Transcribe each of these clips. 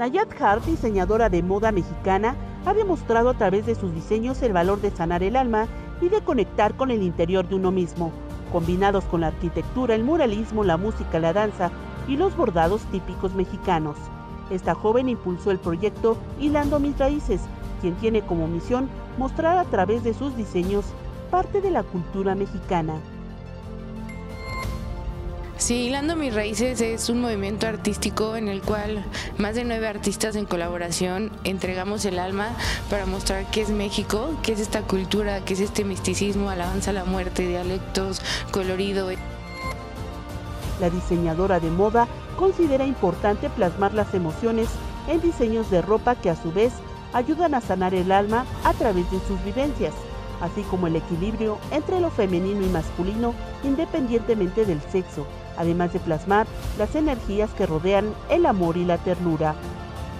Nayat Hart, diseñadora de moda mexicana, ha demostrado a través de sus diseños el valor de sanar el alma y de conectar con el interior de uno mismo, combinados con la arquitectura, el muralismo, la música, la danza y los bordados típicos mexicanos. Esta joven impulsó el proyecto Hilando mis raíces, quien tiene como misión mostrar a través de sus diseños parte de la cultura mexicana. Sí, Hilando Mis Raíces es un movimiento artístico en el cual más de nueve artistas en colaboración entregamos el alma para mostrar qué es México, qué es esta cultura, qué es este misticismo, alabanza a la muerte, dialectos, colorido. La diseñadora de moda considera importante plasmar las emociones en diseños de ropa que a su vez ayudan a sanar el alma a través de sus vivencias, así como el equilibrio entre lo femenino y masculino independientemente del sexo, además de plasmar las energías que rodean el amor y la ternura.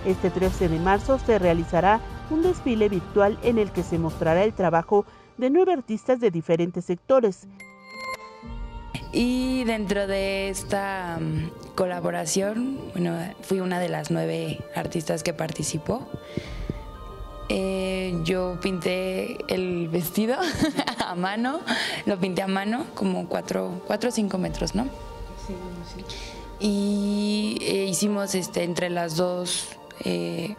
Este 13 de marzo se realizará un desfile virtual en el que se mostrará el trabajo de nueve artistas de diferentes sectores. Y dentro de esta mm, colaboración, bueno, fui una de las nueve artistas que participó. Eh, yo pinté el vestido a mano, lo pinté a mano, como cuatro o cinco metros, ¿no? Sí. Y eh, hicimos este, entre las dos eh,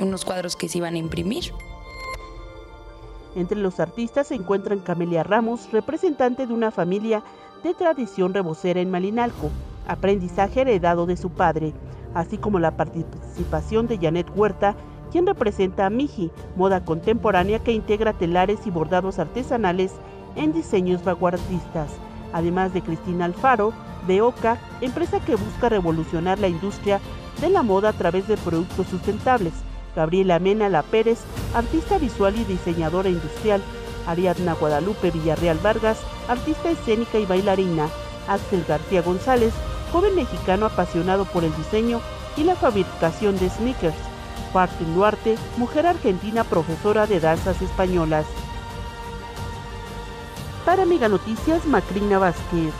unos cuadros que se iban a imprimir. Entre los artistas se encuentran Camelia Ramos, representante de una familia de tradición rebocera en Malinalco, aprendizaje heredado de su padre, así como la participación de Janet Huerta, quien representa a Miji, moda contemporánea que integra telares y bordados artesanales en diseños vanguardistas, además de Cristina Alfaro, de Oca, empresa que busca revolucionar la industria de la moda a través de productos sustentables, Gabriela Mena La Pérez, artista visual y diseñadora industrial, Ariadna Guadalupe Villarreal Vargas, artista escénica y bailarina, Axel García González, joven mexicano apasionado por el diseño y la fabricación de sneakers, Martín Duarte, mujer argentina profesora de danzas españolas. Para Mega Noticias, Macrina Vázquez.